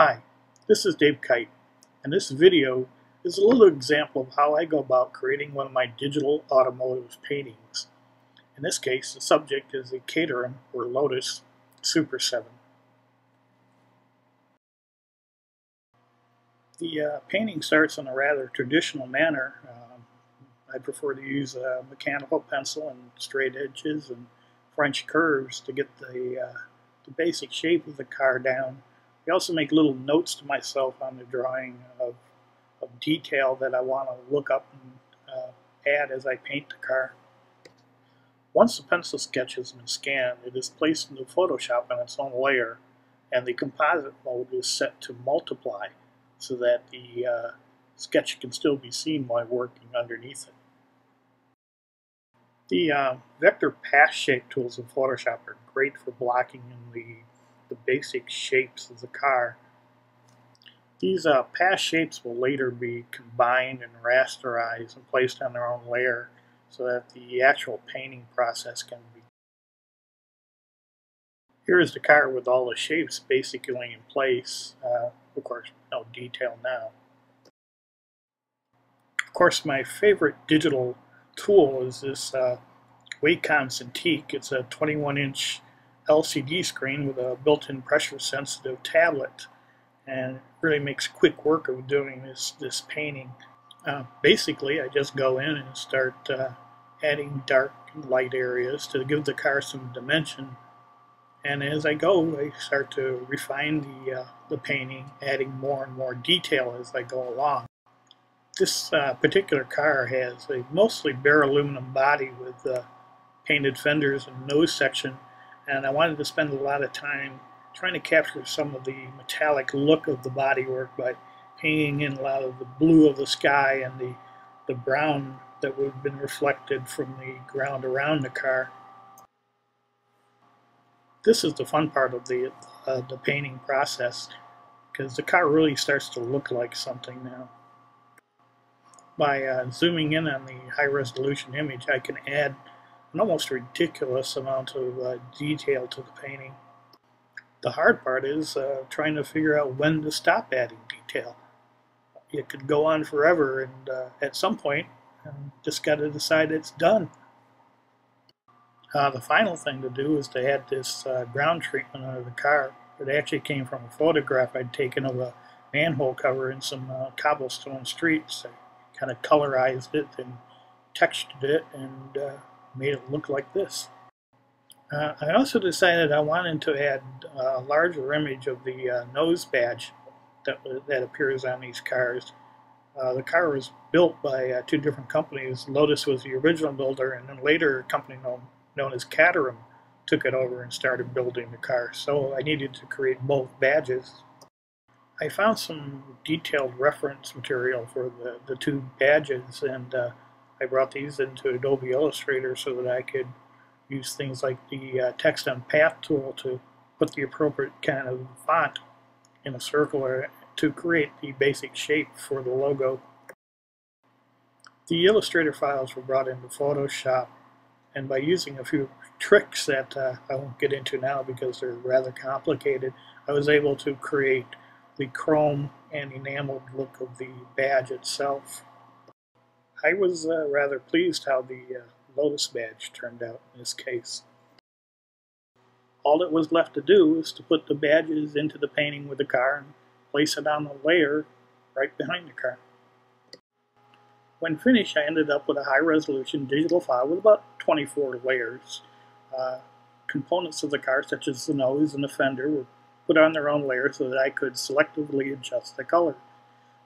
Hi, this is Dave Kyte, and this video is a little example of how I go about creating one of my digital automotive paintings. In this case, the subject is a Caterham or Lotus Super 7. The uh, painting starts in a rather traditional manner. Um, I prefer to use a mechanical pencil and straight edges and French curves to get the, uh, the basic shape of the car down I also make little notes to myself on the drawing of, of detail that I want to look up and uh, add as I paint the car. Once the pencil sketch has been scanned, it is placed into Photoshop in its own layer, and the composite mode is set to multiply so that the uh, sketch can still be seen while working underneath it. The uh, vector path shape tools in Photoshop are great for blocking in the the basic shapes of the car. These uh, path shapes will later be combined and rasterized and placed on their own layer so that the actual painting process can be. Here is the car with all the shapes basically in place. Uh, of course, no detail now. Of course, my favorite digital tool is this uh, Wacom Cintiq. It's a 21 inch LCD screen with a built-in pressure-sensitive tablet and really makes quick work of doing this, this painting. Uh, basically, I just go in and start uh, adding dark and light areas to give the car some dimension. And as I go, I start to refine the, uh, the painting, adding more and more detail as I go along. This uh, particular car has a mostly bare aluminum body with uh, painted fenders and nose section and I wanted to spend a lot of time trying to capture some of the metallic look of the bodywork by painting in a lot of the blue of the sky and the, the brown that would have been reflected from the ground around the car. This is the fun part of the, uh, the painting process because the car really starts to look like something now. By uh, zooming in on the high resolution image I can add an almost ridiculous amount of uh, detail to the painting. The hard part is uh, trying to figure out when to stop adding detail. It could go on forever, and uh, at some point, just got to decide it's done. Uh, the final thing to do is to add this uh, ground treatment under the car. It actually came from a photograph I'd taken of a manhole cover in some uh, cobblestone streets. I kind of colorized it and textured it and made it look like this. Uh, I also decided I wanted to add a larger image of the uh, nose badge that, that appears on these cars. Uh, the car was built by uh, two different companies. Lotus was the original builder, and then later a company known, known as Caterham took it over and started building the car. So I needed to create both badges. I found some detailed reference material for the, the two badges, and uh, I brought these into Adobe Illustrator so that I could use things like the uh, text on path tool to put the appropriate kind of font in a circle to create the basic shape for the logo. The Illustrator files were brought into Photoshop and by using a few tricks that uh, I won't get into now because they're rather complicated, I was able to create the chrome and enameled look of the badge itself. I was uh, rather pleased how the uh, Lotus badge turned out in this case. All that was left to do was to put the badges into the painting with the car and place it on the layer right behind the car. When finished, I ended up with a high-resolution digital file with about 24 layers. Uh, components of the car, such as the nose and the fender, were put on their own layer so that I could selectively adjust the color.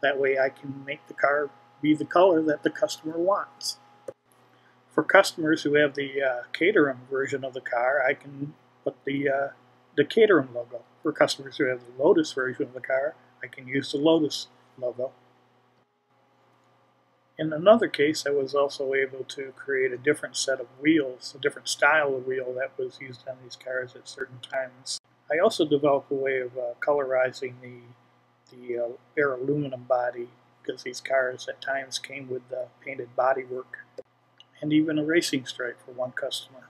That way I can make the car be the color that the customer wants. For customers who have the uh, Caterham version of the car, I can put the, uh, the Caterham logo. For customers who have the Lotus version of the car, I can use the Lotus logo. In another case, I was also able to create a different set of wheels, a different style of wheel that was used on these cars at certain times. I also developed a way of uh, colorizing the, the uh, bare aluminum body because these cars at times came with the painted bodywork and even a racing stripe for one customer.